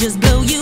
just blow you